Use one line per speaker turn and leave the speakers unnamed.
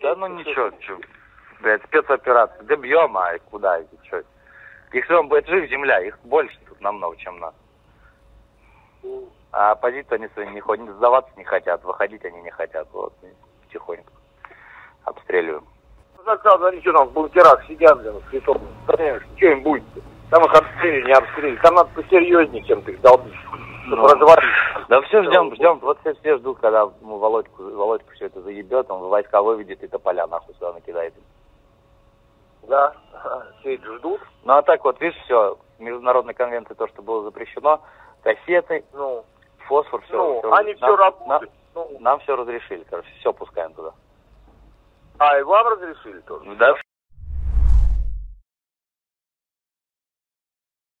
Да ну ничего, что, блядь, спецоперация. Да бьем, а куда идти, что? Если он будет жив, земля, их больше тут намного, чем нас. А оппозицию они свои не ходят, сдаваться не хотят, выходить они не хотят, вот, и потихоньку обстреливаем.
Сначала они что там в бункерах сидят, блин, с литом, что им будет? Там их обстреливали, не обстреливали. Там надо посерьезнее, чем ты их долбишь. Чтобы развалить.
Да все ждем, ждем, вот все, все ждут, когда ну, Володьку, Володьку все это заебет, он войска выведет и тополя нахуй сюда накидает.
Да, все это ждут.
Ну а так вот, видишь, все, международной конвенции то, что было запрещено, кассеты,
Ну,
фосфор, все.
ну они все работают. Ну,
нам все разрешили, короче, все пускаем туда.
а и вам разрешили тоже?
Да,